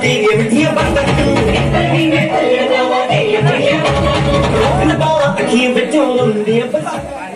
Thank you.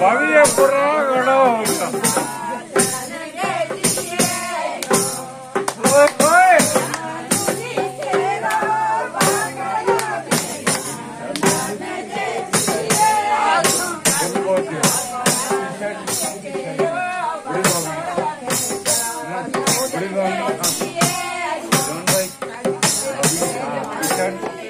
Vamos a por Lord.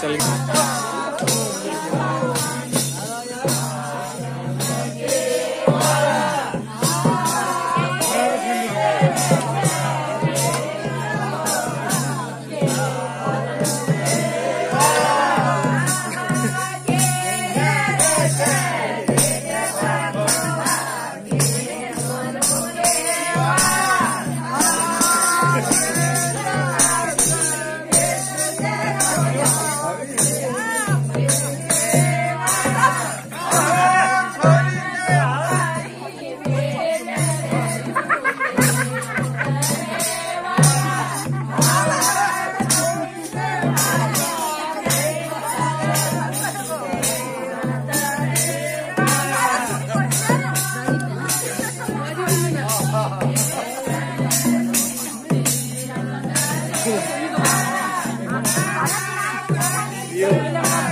चल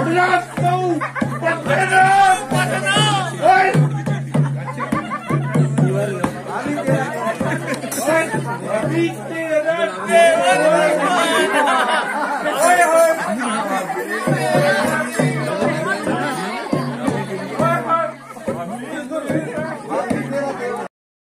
Obrigado!